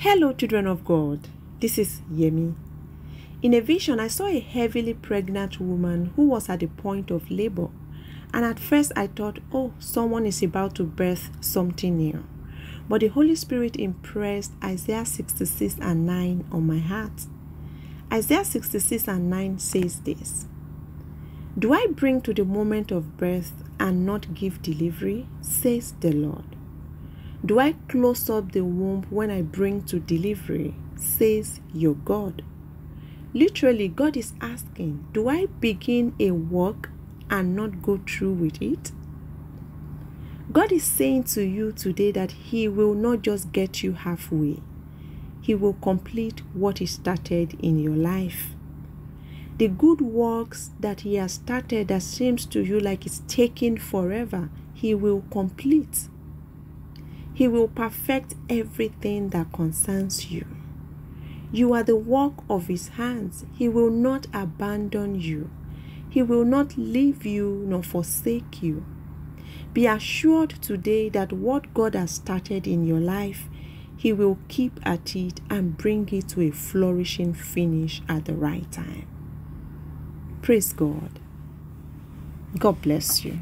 Hello, children of God. This is Yemi. In a vision, I saw a heavily pregnant woman who was at the point of labor. And at first, I thought, oh, someone is about to birth something new. But the Holy Spirit impressed Isaiah 66 and 9 on my heart. Isaiah 66 and 9 says this Do I bring to the moment of birth and not give delivery? says the Lord. Do I close up the womb when I bring to delivery? says your God. Literally, God is asking, Do I begin a work and not go through with it? God is saying to you today that He will not just get you halfway, He will complete what He started in your life. The good works that He has started that seems to you like it's taking forever, He will complete. He will perfect everything that concerns you. You are the work of His hands. He will not abandon you. He will not leave you nor forsake you. Be assured today that what God has started in your life, He will keep at it and bring it to a flourishing finish at the right time. Praise God. God bless you.